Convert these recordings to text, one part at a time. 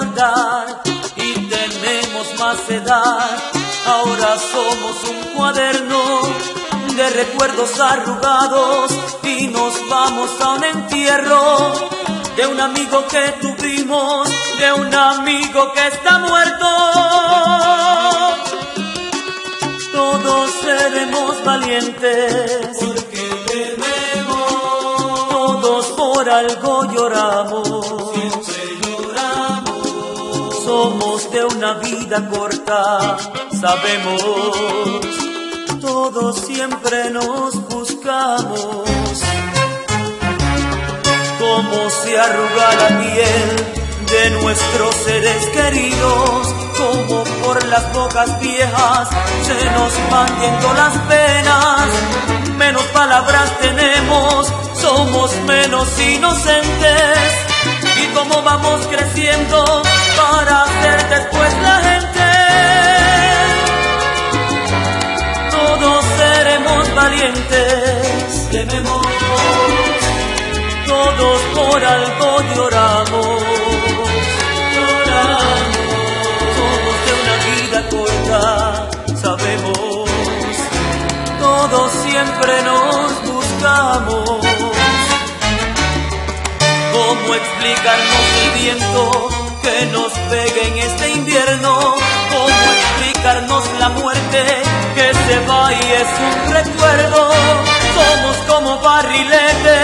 andar y tenemos más edad. Ahora somos un cuaderno de recuerdos arrugados y nos vamos a un entierro de un amigo que tuvimos, de un amigo que está muerto. Todos seremos valientes algo lloramos. Somos de una vida corta, sabemos, todos siempre nos buscamos. Cómo se arruga la piel de nuestros seres queridos, como por las bocas viejas se nos van yendo las penas. Menos palabras tenemos, somos menos inocentes. Y cómo vamos creciendo para ser después la gente. Todos seremos valientes, tememos, todos por algo lloramos. lloramos, Somos de una vida corta, sabemos, todos siempre nos buscamos. ¿Cómo explicarnos el viento que nos pega en este invierno? ¿Cómo explicarnos la muerte que se va y es un recuerdo? Somos como barrilete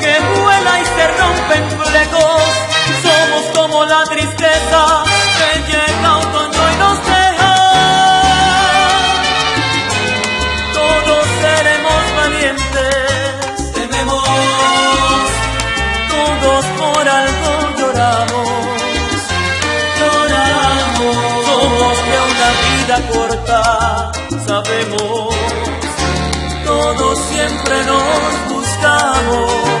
que vuela y se rompe en plegos. Somos como la tristeza sabemos, todos siempre nos buscamos.